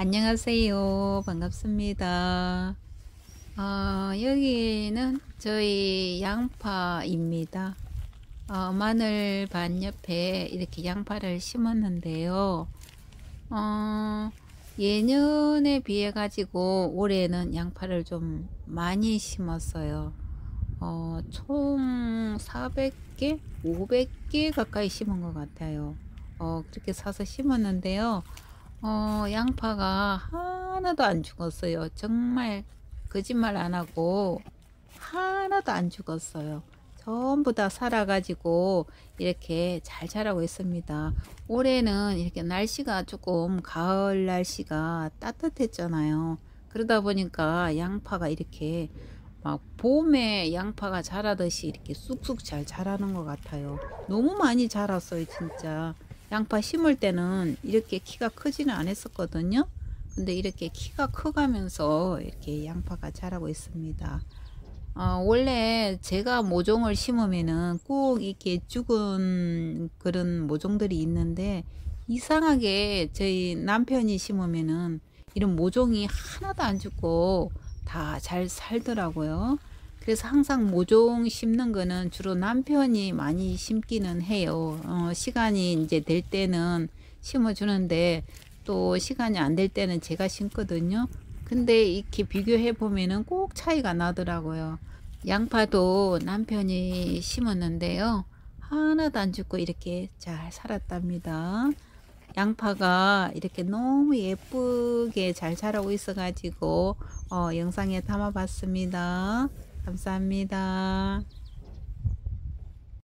안녕하세요. 반갑습니다. 어, 여기는 저희 양파입니다. 어, 마늘 반 옆에 이렇게 양파를 심었는데요. 어, 예년에 비해 가지고 올해는 양파를 좀 많이 심었어요. 어, 총 400개, 500개 가까이 심은 것 같아요. 어, 그렇게 사서 심었는데요. 어, 양파가 하나도 안 죽었어요. 정말 거짓말 안 하고 하나도 안 죽었어요. 전부 다 살아가지고 이렇게 잘 자라고 있습니다. 올해는 이렇게 날씨가 조금 가을 날씨가 따뜻했잖아요. 그러다 보니까 양파가 이렇게 막 봄에 양파가 자라듯이 이렇게 쑥쑥 잘 자라는 것 같아요. 너무 많이 자랐어요, 진짜. 양파 심을 때는 이렇게 키가 크지는 않았었거든요. 근데 이렇게 키가 커가면서 이렇게 양파가 자라고 있습니다. 어, 원래 제가 모종을 심으면은 꼭 이렇게 죽은 그런 모종들이 있는데 이상하게 저희 남편이 심으면은 이런 모종이 하나도 안 죽고 다 잘 살더라고요. 그래서 항상 모종 심는 거는 주로 남편이 많이 심기는 해요. 어, 시간이 이제 될 때는 심어주는데 또 시간이 안 될 때는 제가 심거든요. 근데 이렇게 비교해 보면은 꼭 차이가 나더라고요. 양파도 남편이 심었는데요. 하나도 안 죽고 이렇게 잘 살았답니다. 양파가 이렇게 너무 예쁘게 잘 자라고 있어 가지고 어, 영상에 담아 봤습니다. 감사합니다.